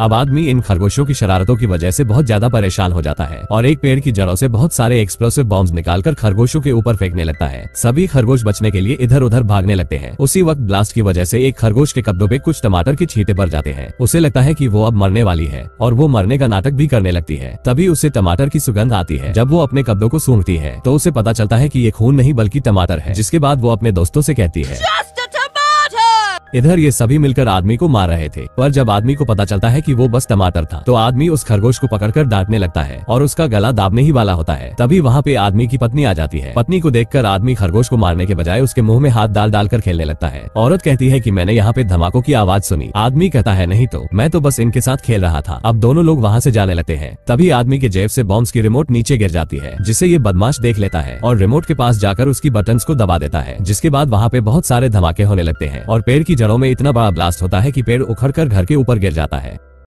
अब आदमी इन खरगोशों की शरारतों की वजह से बहुत ज़्यादा परेशान हो जाता है और एक पेड़ की जड़ों से बहुत सारे एक्सप्लोसिव बॉम्ब निकालकर खरगोशों के ऊपर फेंकने लगता है। सभी खरगोश बचने के लिए इधर उधर भागने लगते हैं। उसी वक्त ब्लास्ट की वजह से एक खरगोश के कब्जों पे कुछ टमाटर की छीटे पड़ जाते हैं। उसे लगता है की वो अब मरने वाली है और वो मरने का नाटक भी करने लगती है। तभी उसे टमाटर की सुगंध आती है। जब वो अपने कब्जों को सूंघती है तो उसे पता चलता है की ये खून नहीं बल्कि टमाटर है, जिसके बाद वो अपने दोस्तों से कहती है! इधर ये सभी मिलकर आदमी को मार रहे थे, पर जब आदमी को पता चलता है कि वो बस टमाटर था तो आदमी उस खरगोश को पकड़कर डांटने लगता है, और उसका गला दाबने ही वाला होता है। तभी वहाँ पे आदमी की पत्नी आ जाती है। पत्नी को देखकर आदमी खरगोश को मारने के बजाय उसके मुँह में हाथ डाल डालकर खेलने लगता है। औरत कहती है की मैंने यहाँ पे धमाकों की आवाज़ सुनी। आदमी कहता है, नहीं तो मैं तो बस इनके साथ खेल रहा था। अब दोनों लोग वहाँ से जाने लगते हैं। तभी आदमी के जेब से बॉम्ब की रिमोट नीचे गिर जाती है, जिसे ये बदमाश देख लेता है, और रिमोट के पास जाकर उसकी बटन को दबा देता है, जिसके बाद वहाँ पे बहुत सारे धमाके होने लगते हैं, और पेड़ की जड़ों में इतना बड़ा ब्लास्ट होता है कि पेड़ उखड़कर घर के ऊपर गिर जाता है।